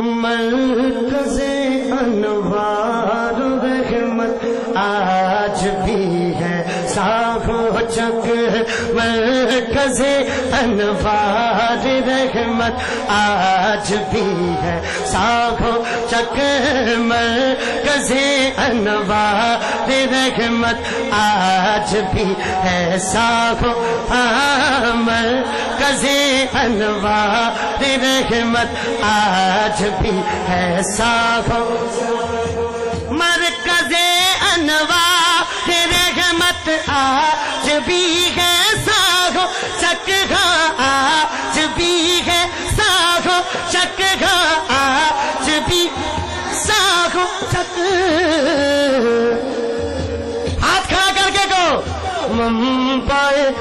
مرکز انوار رحمت آج بھی ہے ساخو چک مرکز انوار رحمت آج بھی ہے۔ صاف و چک مرکز انوار رحمت آج بھی ہے۔ صاف و مرکز انوار رحمت آج بھی ہے۔ صاف مرکز انوار رحمت آج بھی ہے۔ صاف چک آج بھی ہے۔ صاف چک آج بھی صاف چک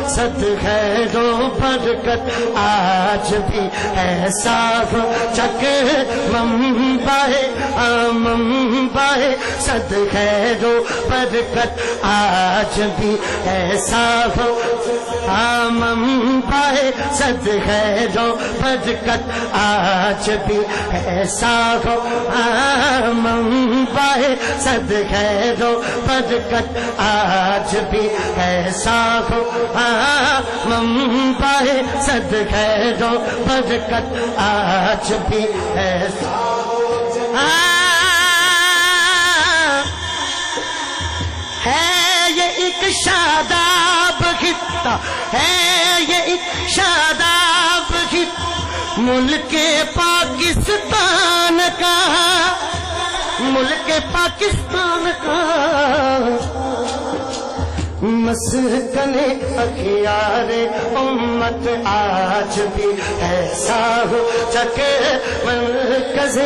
ممبئی ست ہے دو برکت، آج بھی ہے صاف۔ چک ممبئی ممبئی ست ہے دو برکت، آج بھی ہے صاف۔ ممبئی ست ہے دو برکت، آج بھی ہے صاف۔ ممبئی ست ہے دو برکت آج بھی ہے صاف ممبئی صد ہے دو برکت آج بھی ہے ہاں، ہے یہ ایک شاداب خطہ، ہے یہ ایک شاداب خطہ، ملک پاکستان کا ملک پاکستان کا۔ مسکن اخیار امت آج بھی ہے صاف چک مرکز۔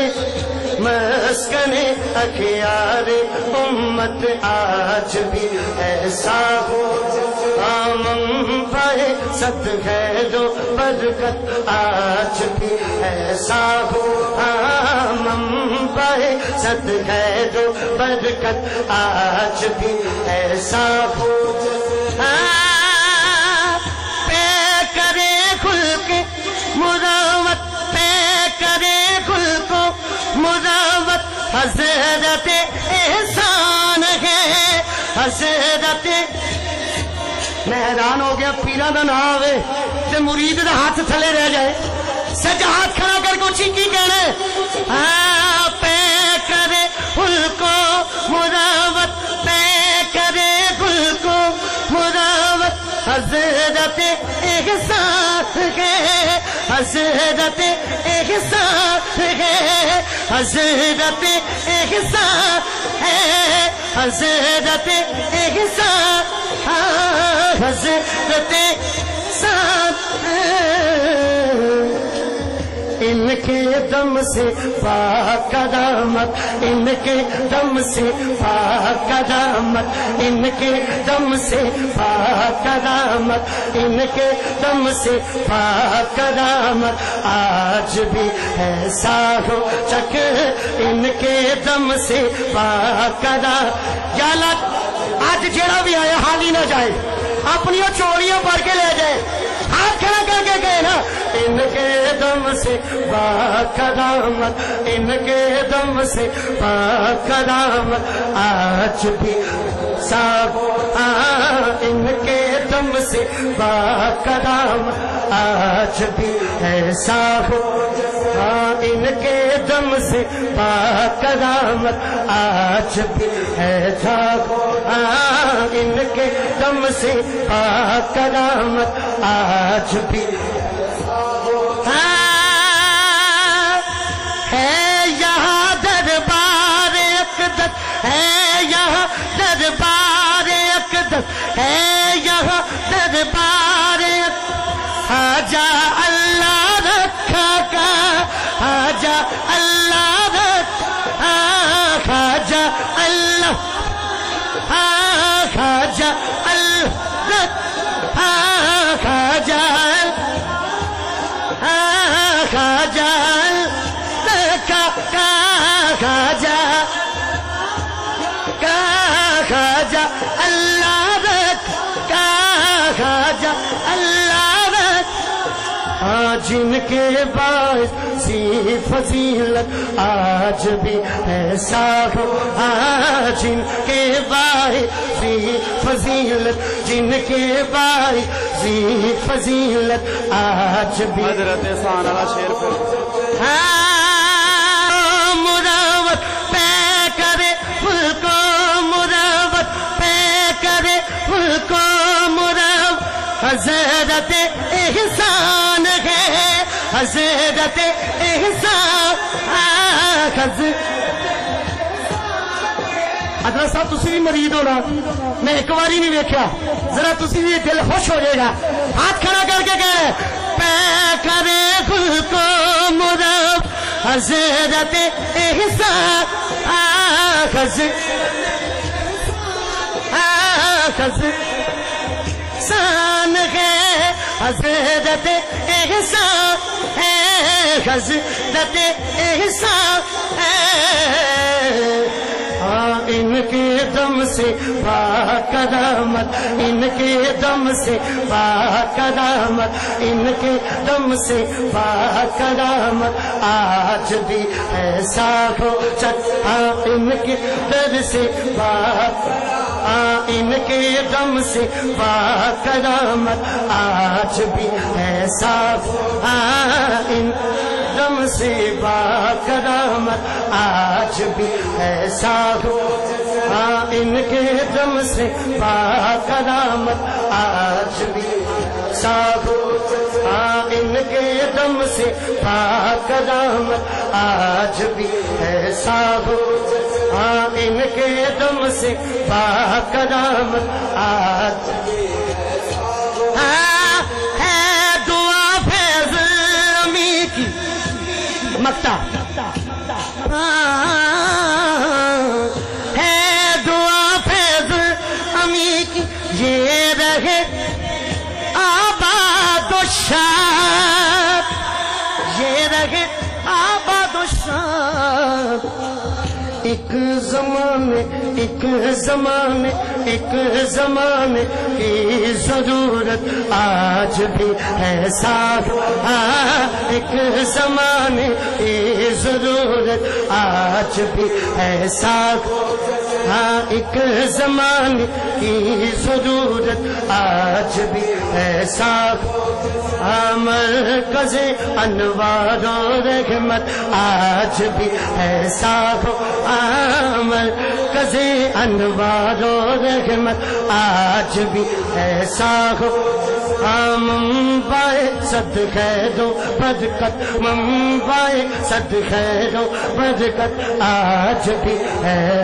مسکن اخیار امت آج بھی ہے صاف آمم پائے ست ہے جو برکت آج بھی ہے صاف آمم پائے ست ہے جو برکت آج بھی ہے صاف پے کرے کھل کے مراوت پے کرے کھل کو مراوت حضرت احسان ہے، حضرت میں حیران ہو گیا، پیرا دا نہ آوے تے مرید دا ہاتھ تھلے رہ جائے۔ سجا ہاتھ کھڑا کر کو چیکی کہنے پے کرے پھل کو مراوت، پے کرے گل کو مراوت۔ حضرت احساس ہے، حضرت احساس ہے، حضرت احساس ہے، حضرت احساس حضرت ساتھ ان کے دم سے پاک قدامت، ان کے دم سے پاک قدامت، ان کے دم سے پاک قدامت، ان کے دم سے پاک قدامت۔ آج بھی ہے ساہو چک ان کے دم سے پاک قدامت۔ یا اللہ، آج جڑا بھی آیا، حال ہی نہ جائے۔ اپنی چوریاں پڑھ کے لے جائے۔ ہاتھ کھڑا کر کے گئے نا، ان کے دم سے باقدامت ان کے دم سے باقدامت آج بھی صاف ان کے دم سے باقدامت آج بھی ہے صاف ہاں، ان کے دم سے باقدامت آج بھی ہے صاف ان کے سے سے کرامت آج بھی ہے یہاں دربار اقدس ہے یہاں دربار ہاں جن کے باعث سی فضیلت آج بھی ایسا ہو ہاں جن کے باعث سی فضیلت جن کے باعث سی فضیلت آج بھی حضرت سان والا شیر پھر ہاں، مراوت حضرت احسان ہے، حضرت احسان، حضرت صاحب، تسی بھی مرید ہونا، میں ایک باری نہیں ویکیا ذرا تسی بھی دل خوش ہو جائے گا۔ ہاتھ کھڑا کر کے گئے پے کرے گل کو مرب، حضرت احسان، آخذ آخذ سان حضرت احسان ہے حضرت احسان ہے ہاں ان کے دم سے کرامت ان کے دم سے کرامت ان کے دم سے کرامت آج بھی ایسا ہو چک ہاں ان کے در سے ہاں ان کے دم سے کرامت آج بھی ایسا ہو ہاں ان دم سے کرامت آج بھی ایسا ہو ہاں ان کے دم سے کرامت آج بھی ایسا ہو ہاں ان کے دم سے کرامت آج بھی ایسا ہو ہاں ان کے دم سے با کرامت آج ہے دعا فیض امی کی۔ مکتا ہے دعا فیض امی کی۔ یہ رہے آباد و شاد یہ رہے آباد و شاد ایک زمانے ایک زمانے ایک زمانے کی ضرورت آج بھی ہے ساتھ۔ ہاں، ایک زمانے کی ضرورت آج بھی ہے ساتھ۔ ہاں ایک زمانے کی ضرورت آج بھی ہے ساتھ ہاں مرکز انوار و رحمت آج بھی ہے ساتھ عمل کزے انوار و رحمت آج بھی ایسا ہو ممبائے صد خیرو بدکت ممبائے صد خیرو بدکت آج بھی ہے۔